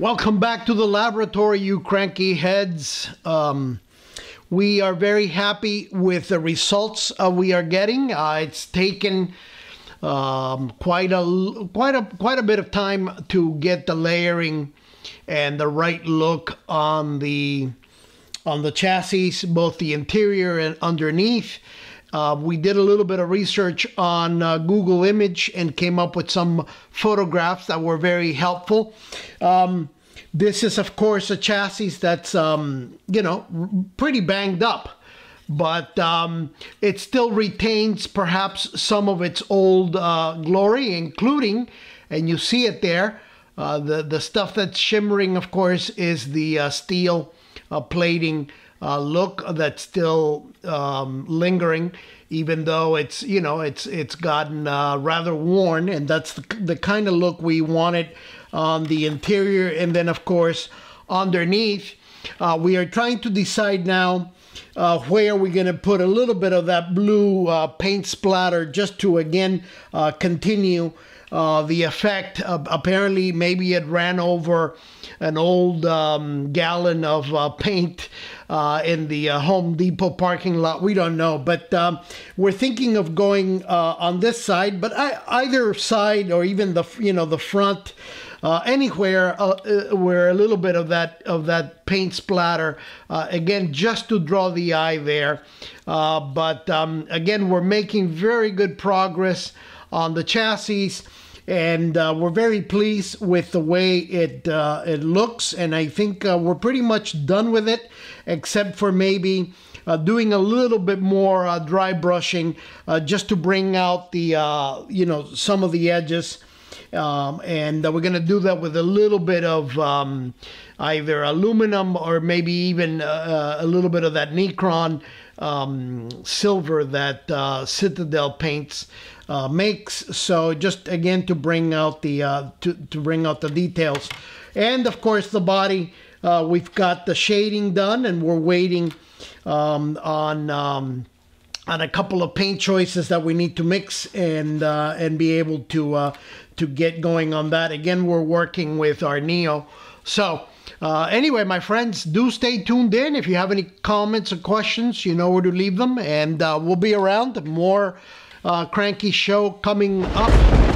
Welcome back to the laboratory, you cranky heads. Um, we are very happy with the results uh, we are getting. Uh, it's taken um, quite a quite a quite a bit of time to get the layering and the right look on the on the chassis, both the interior and underneath. Uh, we did a little bit of research on uh, Google Image and came up with some photographs that were very helpful. Um, this is, of course, a chassis that's, um, you know, pretty banged up, but um, it still retains perhaps some of its old uh, glory, including, and you see it there, uh, the, the stuff that's shimmering, of course, is the uh, steel uh, plating uh, look that's still um, lingering, even though it's you know it's it's gotten uh, rather worn, and that's the, the kind of look we wanted on the interior, and then of course underneath, uh, we are trying to decide now. Uh, where we're going to put a little bit of that blue uh, paint splatter just to again uh, continue uh, the effect. apparently, maybe it ran over an old um, gallon of uh, paint uh, in the uh, Home Depot parking lot. We don't know, but um, we're thinking of going uh, on this side. But I, either side, or even the you know the front. Uh, anywhere uh, uh, where a little bit of that of that paint splatter uh, again just to draw the eye there but um, again we're making very good progress on the chassis and uh, we're very pleased with the way it uh, it looks. And I think uh, we're pretty much done with it, except for maybe. Uh, doing a little bit more uh, dry brushing uh, just to bring out the you know some of the edges um, and we're going to do that with a little bit of um, either aluminum or maybe even a little bit of that Necron um, silver that uh, Citadel paints uh, makes. So just again to bring out the uh, to to bring out the details, and of course the body. Uh, we've got the shading done, and we're waiting um, on. Um, on a couple of paint choices that we need to mix and uh, and be able to uh, to get going on that. Again, we're working with our Neo. So uh, anyway, my friends, do stay tuned in. If you have any comments or questions, you know where to leave them. And uh, we'll be around. More uh, Cranky Show coming up.